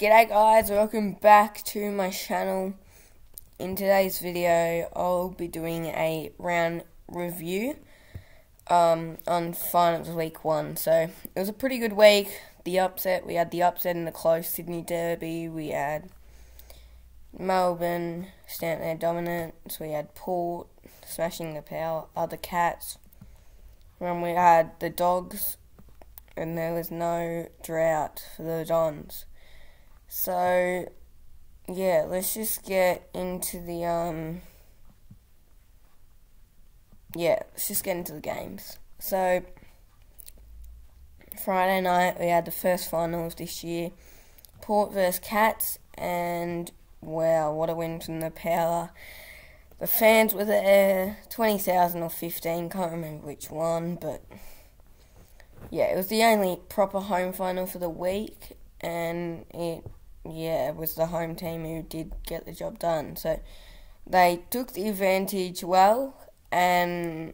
G'day guys, welcome back to my channel. In today's video, I'll be doing a round review um, on finals week one. So, it was a pretty good week. The upset, we had the upset in the close Sydney Derby, we had Melbourne stand their dominance, we had Port smashing the power, other cats. Then we had the dogs and there was no drought for the Dons. So, yeah, let's just get into the, um, yeah, let's just get into the games. So, Friday night we had the first finals this year, Port versus Cats, and wow, what a win from the Power. The fans were there, 20,000 or 15, can't remember which one, but yeah, it was the only proper home final for the week, and it yeah, it was the home team who did get the job done. So they took the advantage well, and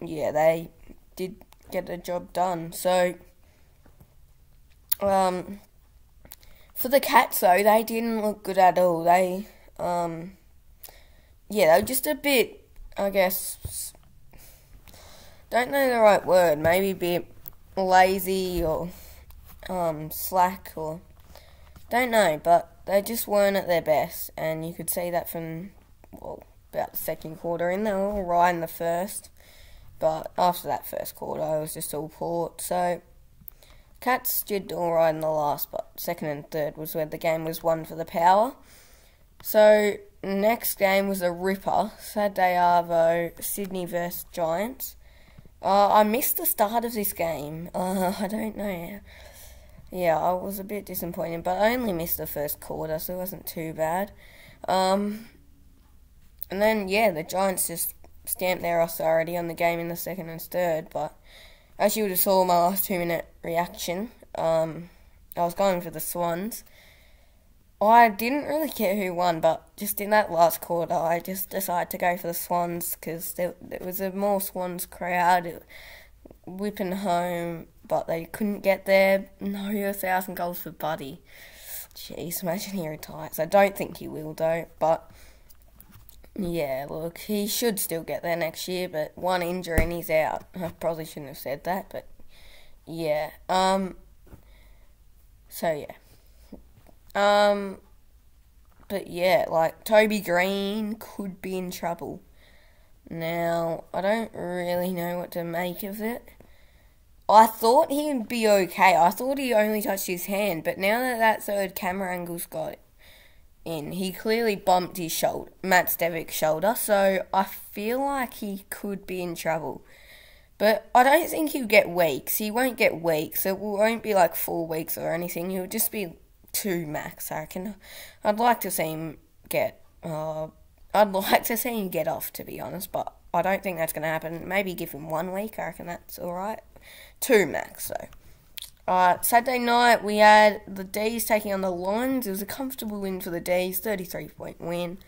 yeah, they did get the job done. So, um, for the Cats though, they didn't look good at all. They, um, yeah, they were just a bit, I guess, don't know the right word. Maybe a bit lazy or um, slack or don't know, but they just weren't at their best, and you could see that from well about the second quarter in. They were all right in the first, but after that first quarter, it was just all port. So Cats did all right in the last, but second and third was where the game was won for the power. So next game was a ripper, Saturday Arvo, Sydney versus Giants. Uh, I missed the start of this game. Uh, I don't know yeah, I was a bit disappointed, but I only missed the first quarter, so it wasn't too bad. Um, and then, yeah, the Giants just stamped their authority on the game in the second and third, but as you would have saw my last two minute reaction, um, I was going for the Swans. I didn't really care who won, but just in that last quarter, I just decided to go for the Swans because there, there was a more Swans crowd whipping home but they couldn't get there. No, a thousand goals for Buddy. Jeez, imagine he retires. I don't think he will though, but yeah, look, he should still get there next year, but one injury and he's out. I probably shouldn't have said that, but yeah. Um so yeah. Um but yeah, like Toby Greene could be in trouble. Now, I don't really know what to make of it. I thought he'd be okay. I thought he only touched his hand, but now that that third camera angle's got in, he clearly bumped his shoulder, Matt Stevic's shoulder, so I feel like he could be in trouble. But I don't think he'll get weeks. He won't get weeks. It won't be like four weeks or anything. He'll just be two max, I reckon. I'd like to see him get. Uh, I'd like to see him get off, to be honest, but I don't think that's going to happen. Maybe give him one week. I reckon that's all right two max though. Uh, Saturday night we had the D's taking on the Lions. It was a comfortable win for the D's, 33 point win.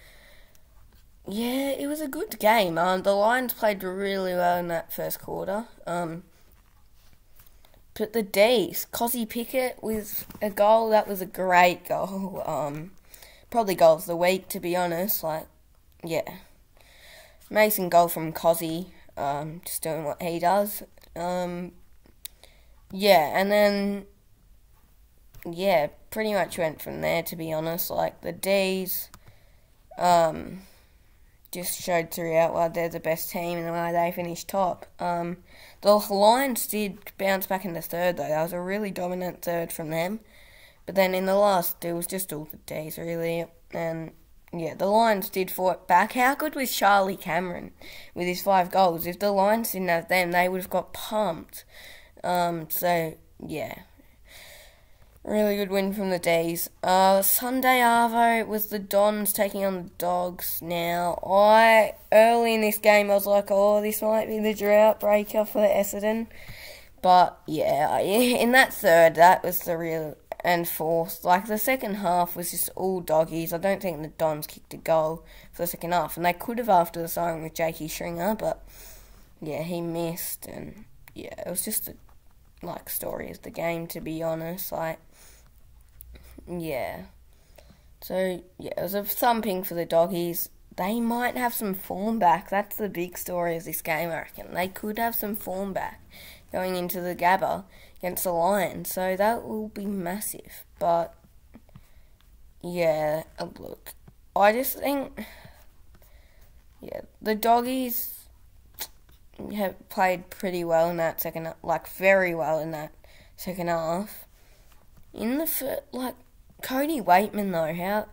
Yeah, it was a good game. Um, the Lions played really well in that first quarter. Um, but the D's, Kozzy Pickett with a goal, that was a great goal. Um, probably goal of the week, to be honest. Like, yeah. Amazing goal from Kozzy, um, just doing what he does. Um, yeah, and then yeah, pretty much went from there to be honest. Like the D's um just showed throughout why they're the best team and why they finished top. Um the Lions did bounce back in the third though. That was a really dominant third from them. But then in the last it was just all the D's really and yeah, the Lions did fight back. How good was Charlie Cameron with his five goals? If the Lions didn't have them, they would have got pumped. Um, so yeah, really good win from the D's. Uh, Sunday Arvo was the Dons taking on the Dogs. Now I early in this game I was like, oh, this might be the drought breaker for Essendon, but yeah, in that third, that was the real and fourth. Like the second half was just all doggies. I don't think the Dons kicked a goal for the second half, and they could have after the siren with Jakey Stringer, but yeah, he missed, and yeah, it was just a like story of the game to be honest. Like yeah. So yeah, it was a thumping for the doggies. They might have some form back. That's the big story of this game, I reckon. They could have some form back going into the Gabba against the Lions, so that will be massive. But yeah, look, I just think yeah, the doggies have played pretty well in that second, like very well in that second half. In the like Cody Weightman though, how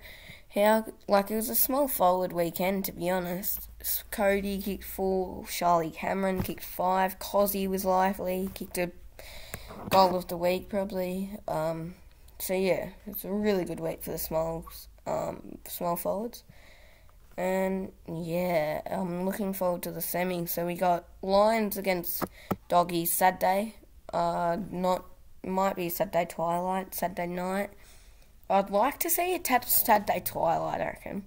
how like it was a small forward weekend to be honest. Cody kicked four, Charlie Cameron kicked five, Kozzy was lively, kicked a goal of the week probably. Um, so yeah, it's a really good week for the small um, small forwards. And yeah, I'm looking forward to the semi. So we got Lions against Doggies Saturday. Uh, not might be Saturday twilight, Saturday night. I'd like to see it day twilight. I reckon.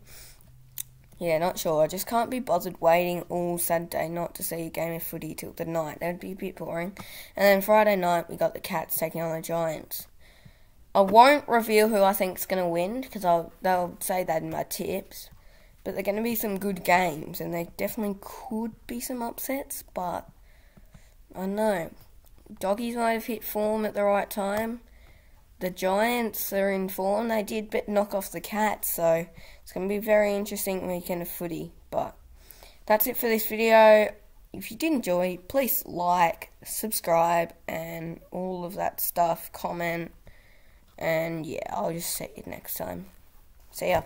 Yeah, not sure. I just can't be bothered waiting all Saturday not to see a game of footy till the night. That would be a bit boring. And then Friday night we got the Cats taking on the Giants. I won't reveal who I think's going to win because I'll they'll say that in my tips. But they're going to be some good games, and there definitely could be some upsets. But I know. Doggies might have hit form at the right time. The Giants are in form. They did but knock off the Cats, so it's going to be a very interesting weekend of footy. But that's it for this video. If you did enjoy, please like, subscribe, and all of that stuff. Comment. And yeah, I'll just see you next time. See ya.